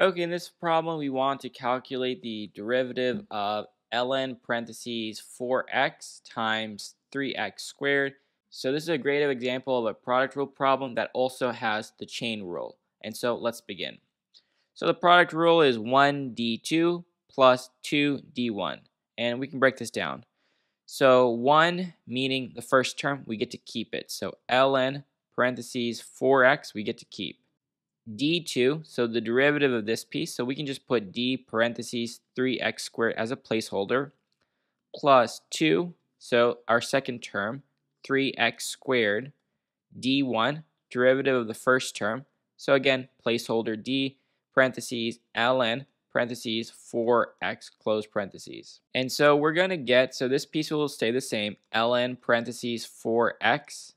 Okay, in this problem, we want to calculate the derivative mm. of ln parentheses 4x times 3x squared. So this is a great example of a product rule problem that also has the chain rule. And so let's begin. So the product rule is 1d2 plus 2d1. And we can break this down. So 1 meaning the first term, we get to keep it. So ln parentheses 4x, we get to keep d2, so the derivative of this piece, so we can just put d parentheses 3x squared as a placeholder, plus 2, so our second term, 3x squared, d1, derivative of the first term, so again, placeholder d, parentheses, ln, parentheses, 4x, close parentheses. And so we're going to get, so this piece will stay the same, ln parentheses 4x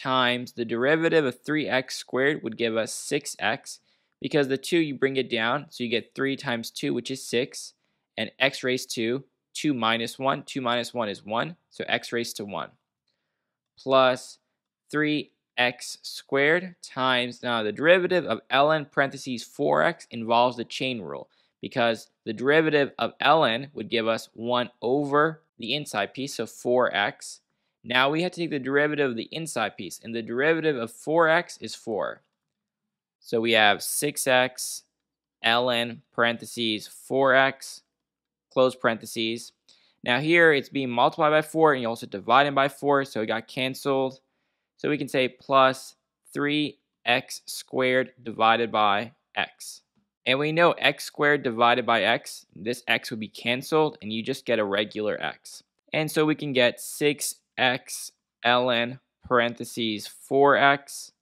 times the derivative of 3x squared would give us 6x because the 2 you bring it down so you get 3 times 2 which is 6 and x raised to 2 minus 1 2 minus 1 is 1 so x raised to 1 plus 3x squared times now the derivative of ln parentheses 4x involves the chain rule because the derivative of ln would give us 1 over the inside piece so 4x now we have to take the derivative of the inside piece, and the derivative of 4x is 4. So we have 6x ln parentheses 4x close parentheses. Now here it's being multiplied by 4 and you also divided by 4 so it got canceled. So we can say plus 3x squared divided by x. And we know x squared divided by x, this x would be canceled and you just get a regular x. And so we can get 6 x ln parentheses 4x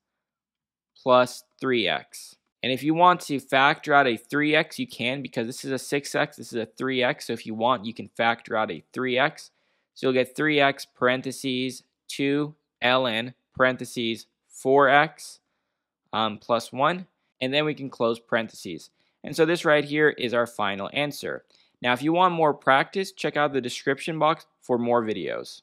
plus 3x. And if you want to factor out a 3x, you can because this is a 6x, this is a 3x. So if you want, you can factor out a 3x. So you'll get 3x parentheses 2 ln parentheses 4x um, plus 1. And then we can close parentheses. And so this right here is our final answer. Now, if you want more practice, check out the description box for more videos.